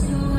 time.